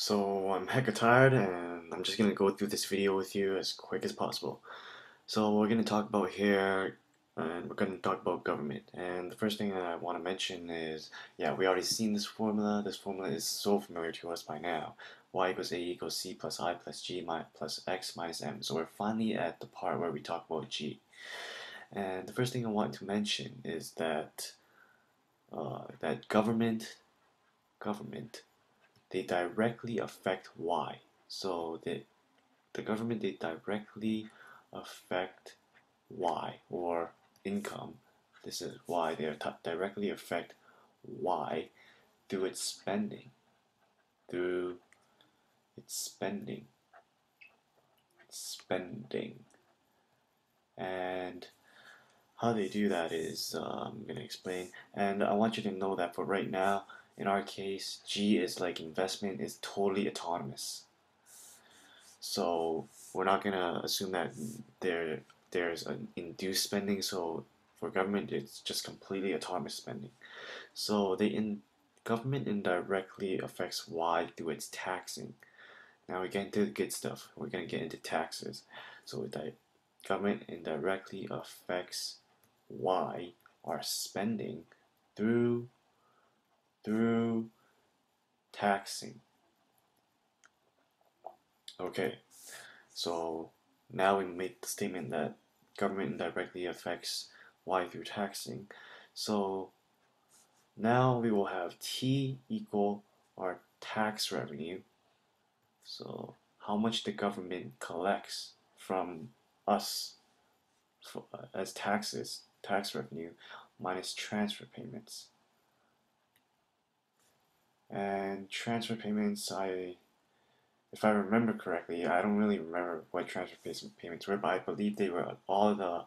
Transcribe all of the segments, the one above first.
So I'm hecka tired and I'm just gonna go through this video with you as quick as possible. So we're gonna talk about here and we're gonna talk about government. And the first thing that I want to mention is, yeah, we already seen this formula. This formula is so familiar to us by now. y equals a equals c plus i plus g plus x minus m. So we're finally at the part where we talk about g. And the first thing I want to mention is that uh, that government government they directly affect Y. So the, the government, they directly affect Y or income. This is why they directly affect Y through its spending. Through its spending. Spending. And how they do that is uh, I'm going to explain. And I want you to know that for right now, in our case, G is like investment is totally autonomous. So we're not gonna assume that there there's an induced spending. So for government, it's just completely autonomous spending. So the in government indirectly affects Y through its taxing. Now we get into the good stuff. We're gonna get into taxes. So the government indirectly affects Y, our spending, through through taxing. Okay, so now we make the statement that government indirectly affects Y through taxing. So now we will have T equal our tax revenue. So how much the government collects from us for, as taxes, tax revenue, minus transfer payments and transfer payments I if I remember correctly I don't really remember what transfer payments were but I believe they were all the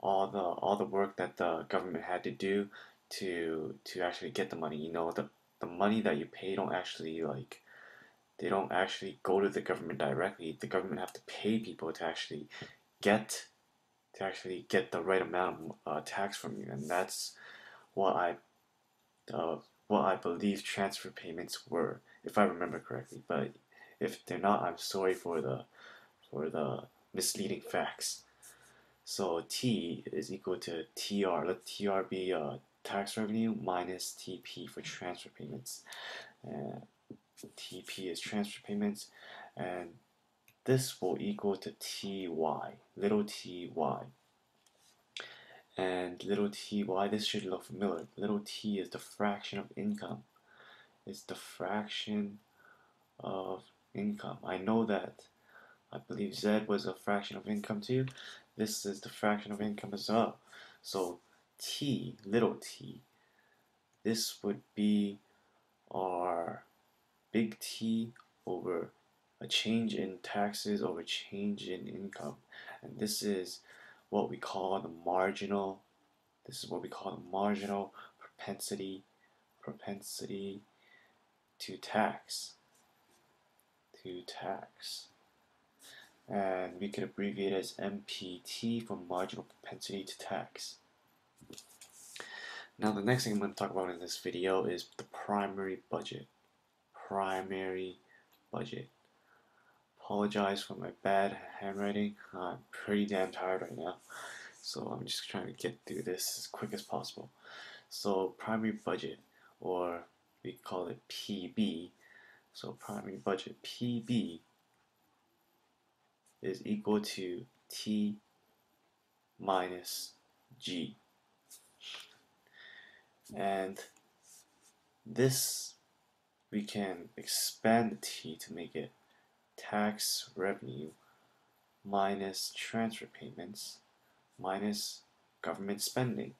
all the all the work that the government had to do to to actually get the money. You know the the money that you pay don't actually like they don't actually go to the government directly. The government have to pay people to actually get to actually get the right amount of uh, tax from you. And that's what I uh, what I believe transfer payments were, if I remember correctly. But if they're not, I'm sorry for the for the misleading facts. So T is equal to TR. Let TR be uh, tax revenue minus TP for transfer payments. And TP is transfer payments, and this will equal to TY, little ty and little t, why this should look familiar. Little t is the fraction of income. It's the fraction of income. I know that. I believe z was a fraction of income too. This is the fraction of income as well. So t, little t, this would be our big T over a change in taxes over change in income. And this is what we call the marginal. This is what we call the marginal propensity propensity to tax to tax. And we could abbreviate as MPT for marginal propensity to tax. Now the next thing I'm going to talk about in this video is the primary budget. Primary budget apologize for my bad handwriting. I'm pretty damn tired right now. So I'm just trying to get through this as quick as possible. So primary budget, or we call it PB. So primary budget PB is equal to T minus G. And this we can expand the T to make it tax revenue minus transfer payments minus government spending.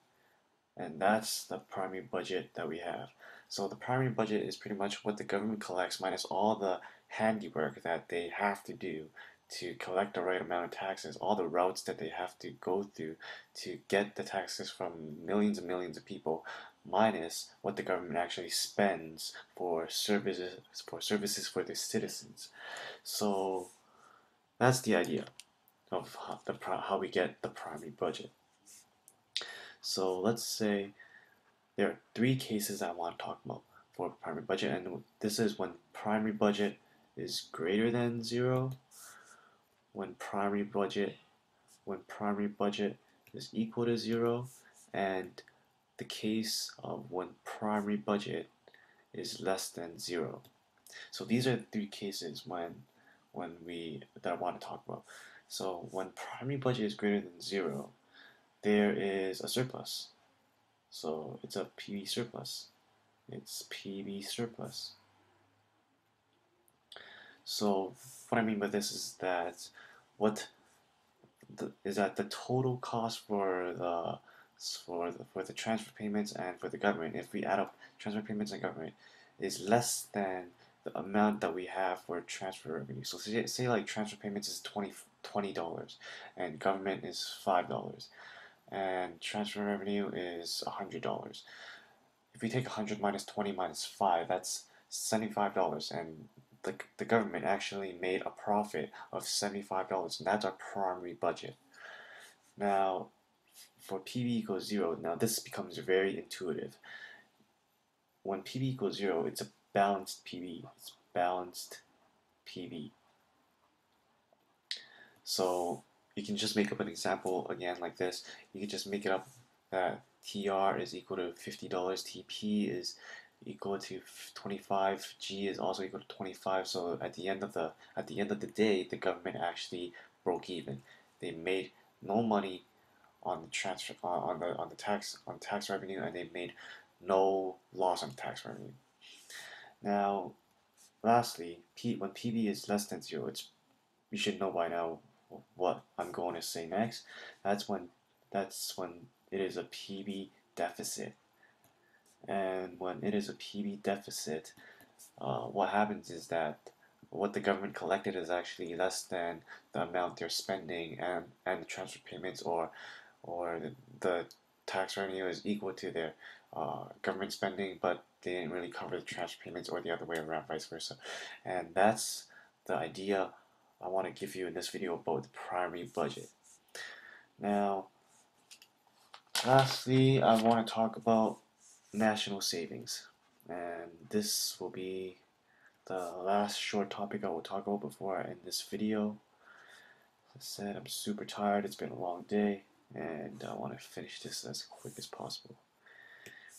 And that's the primary budget that we have. So the primary budget is pretty much what the government collects minus all the handiwork that they have to do to collect the right amount of taxes, all the routes that they have to go through to get the taxes from millions and millions of people, minus what the government actually spends for services for services for the citizens. So that's the idea of how, the, how we get the primary budget. So let's say there are three cases I want to talk about for primary budget, and this is when primary budget is greater than zero, when primary budget when primary budget is equal to zero, and the case of when primary budget is less than zero. So these are the three cases when when we that I want to talk about. So when primary budget is greater than zero, there is a surplus. So it's a PB surplus. It's PB surplus. So what I mean by this is that what the, is that the total cost for the for the, for the transfer payments and for the government, if we add up transfer payments and government, is less than the amount that we have for transfer revenue. So say, say like transfer payments is 20 dollars and government is five dollars and transfer revenue is hundred dollars. If we take 100 minus 20 minus 5, that's $75 and the, the government actually made a profit of $75 and that's our primary budget. Now for PB equals 0, now this becomes very intuitive. When PB equals 0, it's a balanced PB. It's balanced PB. So you can just make up an example again like this. You can just make it up that TR is equal to $50, TP is equal to 25 G is also equal to 25 so at the end of the at the end of the day the government actually broke even they made no money on the transfer uh, on the on the tax on tax revenue and they made no loss on tax revenue. Now lastly P, when PB is less than zero it's you should know by now what I'm going to say next. That's when that's when it is a PB deficit. And when it is a PB deficit, uh, what happens is that what the government collected is actually less than the amount they're spending and, and the transfer payments or or the, tax revenue is equal to their uh, government spending but they didn't really cover the trash payments or the other way around vice versa and that's the idea I want to give you in this video about the primary budget now lastly I want to talk about national savings. And this will be the last short topic I will talk about before I end this video. As I said, I'm super tired. It's been a long day, and I want to finish this as quick as possible.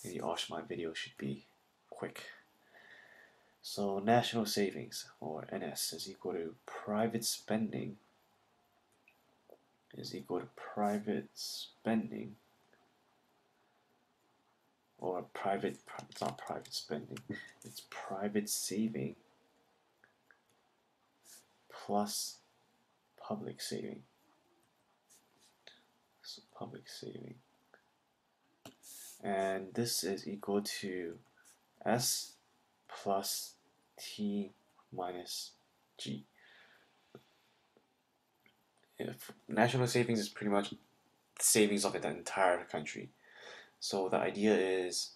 Maybe also my video should be quick. So national savings, or NS, is equal to private spending is equal to private spending or private, it's not private spending, it's private saving plus public saving. Public saving. And this is equal to S plus T minus G. If national savings is pretty much savings of the entire country. So the idea is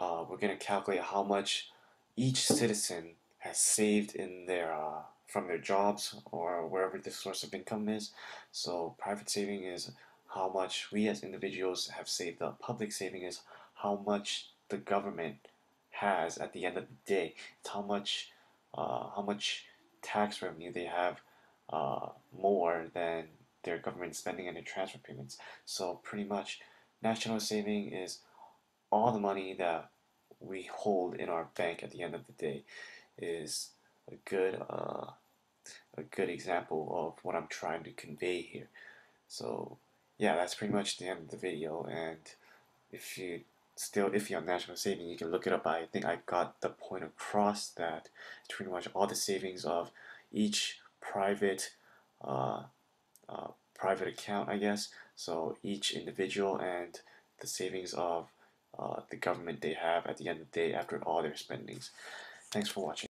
uh, we're going to calculate how much each citizen has saved in their uh, from their jobs or wherever the source of income is. So private saving is how much we as individuals have saved up. Public saving is how much the government has at the end of the day. It's how much uh, how much tax revenue they have uh, more than their government spending and their transfer payments. So pretty much National saving is all the money that we hold in our bank at the end of the day is a good uh, a good example of what I'm trying to convey here. So yeah, that's pretty much the end of the video. And if you still iffy on national saving, you can look it up. I think I got the point across that pretty much all the savings of each private uh, uh, private account, I guess. So each individual and the savings of uh, the government they have at the end of the day after all their spendings. Thanks for watching.